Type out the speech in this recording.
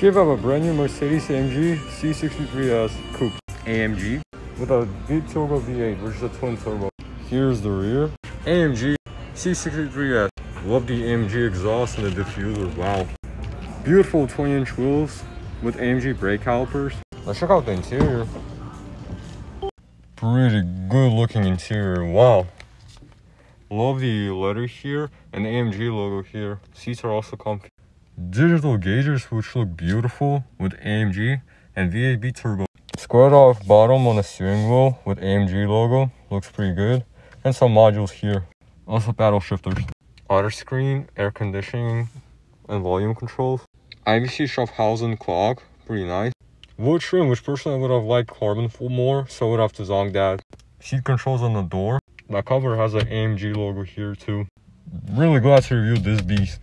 Here we have a brand new Mercedes AMG C63S Coupe AMG with a Biturbo V8, which is a twin turbo. Here's the rear. AMG C63S. Love the AMG exhaust and the diffuser, wow. Beautiful 20 inch wheels with AMG brake calipers. Let's check out the interior. Pretty good looking interior, wow. Love the letter here and the AMG logo here. Seats are also comfy. Digital gauges which look beautiful with AMG and V8 turbo. Squared off bottom on the steering wheel with AMG logo. Looks pretty good. And some modules here. Also paddle shifters. Auto screen, air conditioning, and volume controls. IWC Schaffhausen clock. Pretty nice. Wood trim, which personally I would have liked carbon full more, so I would have to zong that. Seat controls on the door. That cover has an AMG logo here too. Really glad to review this beast.